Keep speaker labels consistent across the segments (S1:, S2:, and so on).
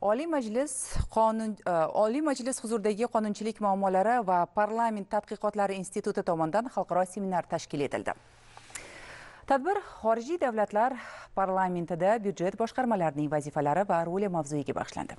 S1: Oliy Majlis qonun e, Oliy Majlis huzuridagi qonunchilik muammolari va parlament tadqiqotlari instituti tomonidan xalqaro seminar tashkil etildi. Tadbir xorijiy davlatlar parlamentida byudjet boshqarmalarining vazifalari va roli mavzuiga bag'ishlandi.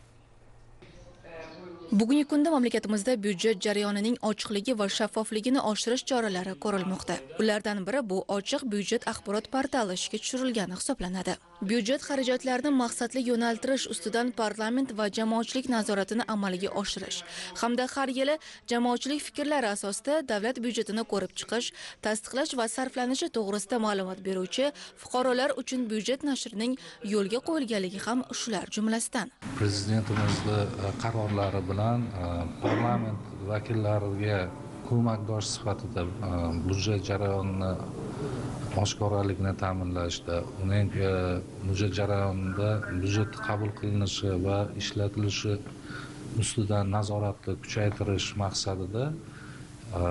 S2: Bugungi kunda mamlakatimizda byudjet jarayonining ochiqligi va shaffofligini oshirish choralari ko'rilmoqda. Ulardan biri bu ochiq byudjet axborot portali ishga tushirilgani hisoblanadi. Byudjet xarajatlarini maqsadli yo'naltirish ustidan parlament va jamoatchilik nazoratini amalga oshirish hamda har yili jamoatchilik fikrlari asosida davlat byudjetini ko'rib chiqish, tasdiqlash va sarflanishi to'g'risida ma'lumot beruvchi fuqarolar uchun byudjet nashrining yo'lga qo'yilganligi ham shular jumlasidan.
S3: Prezidentimizni e, qarorlari bilan e, parlament vakillariga ko'makdosh sifatida e, byudjet jarayonini oshkoralikni ta'minlashda uning e, byudjet jarayonida byudjet qabul qilinishi va ishlatilishi ustidan nazoratni kuchaytirish maqsadida e,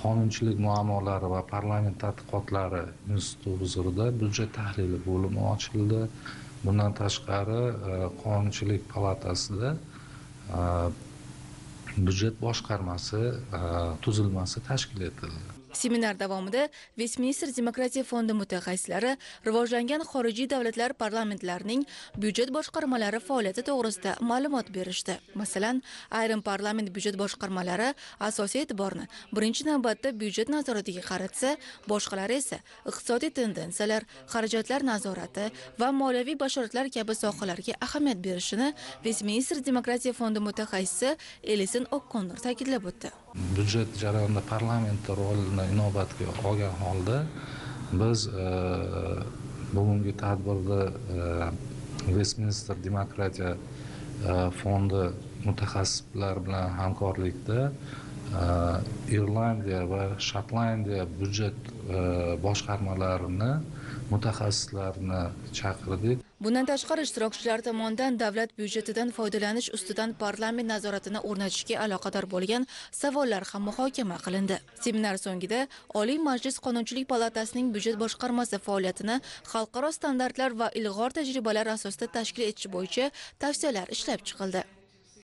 S3: qonunchilik muammolari va parlament tadqiqotlari instituti huzurida byudjet tahlili bo'limi ochildi. Bundan tashqari e, qonunchilik palatasida byudjet boshqarmasi tuzilmasi tashkil etildi.
S2: Seminar davomida Westminster Demokratiya fondi mutaxassislari rivojlangan xorijiy davlatlar parlamentlarining byudjet boshqarmalari faoliyati to'g'risida ma'lumot berishdi. Masalan, ayrim parlament byudjet boshqarmalari asosiy e'tiborni birinchi navbatda byudjet nazoratiga qaratsa, boshqalari esa iqtisodiy tendensiyalar, xarajatlar nazorati va moliyaviy bashoratlar kabi sohalarga ahamiyat berishini Westminster Demokratiya fondi mutaxassisi elisin O'Connor ta'kidlab o'tdi.
S3: Byudjet jarayonida parlamentni rolini inobatga olgan holda biz e, bugungi tadbirda e, westminster demokratiya e, fondi mutaxassislar bilan hamkorlikda irlandiya va shotlandiya budjet boshqarmalarini mutaxassislarni chaqirdik.
S2: Bundan tashqari ishtirokchilar tomonidan davlat byudjetidan foydalanish ustidan parlament nazoratini o'rnatishga aloqador bo'lgan savollar ham muhokama qilindi. Seminar so'ngida oliy majlis qonunchilik palatasining byudjet boshqarmasi faoliyatini xalqaro standartlar va ilg'or tajribalar asosida tashkil etish bo'yicha tavsiyalar ishlab chiqildi.